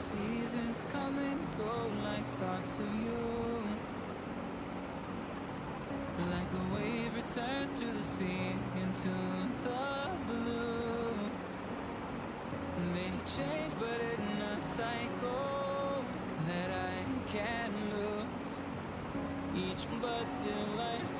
seasons come and go like thoughts of you. Like a wave returns to the sea into the blue. They change, but in a cycle that I can't lose. Each but delightful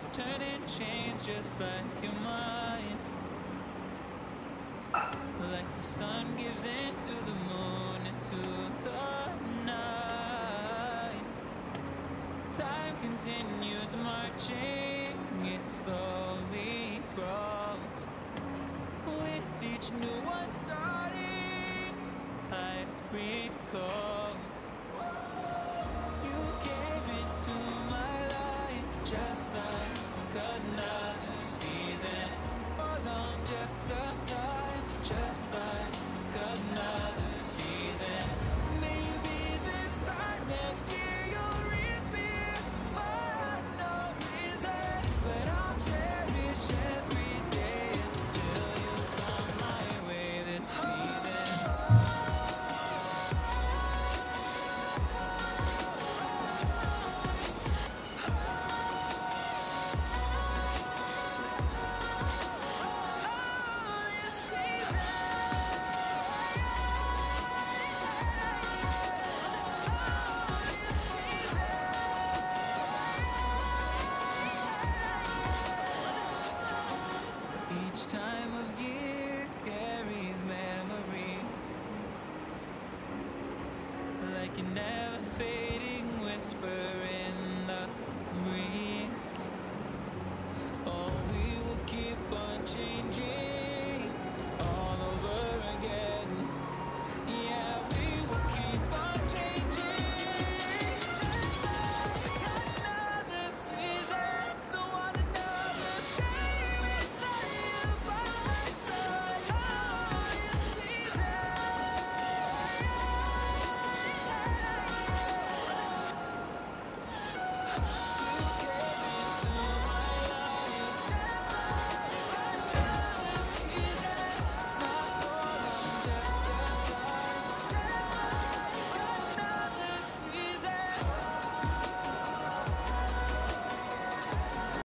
seasons turn and change just like your mind. Like the sun gives into the moon, into the night. Time continues marching, it slowly crawls. With each new one starting, I. like a never fading whisper